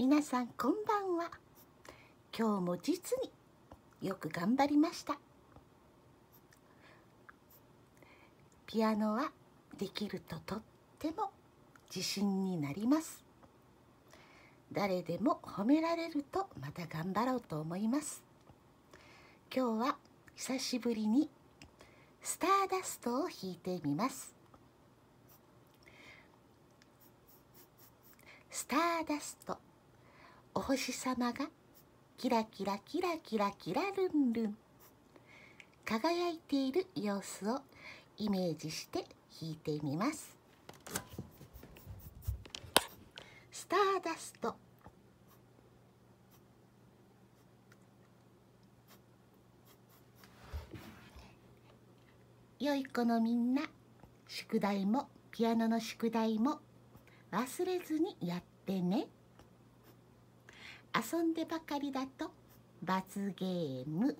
皆さんこんばんは。今日も実によく頑張りました。ピアノはできるととっても自信になります。誰でも褒められるとまた頑張ろうと思います。今日は久しぶりにスターダストを弾いてみます。スターダスト。お星様がキラキラキラキラキラルンルン。輝いている様子をイメージして弾いてみます。スターダスト。良い子のみんな宿題もピアノの宿題も忘れずにやってね。遊んでばかりだと罰ゲーム。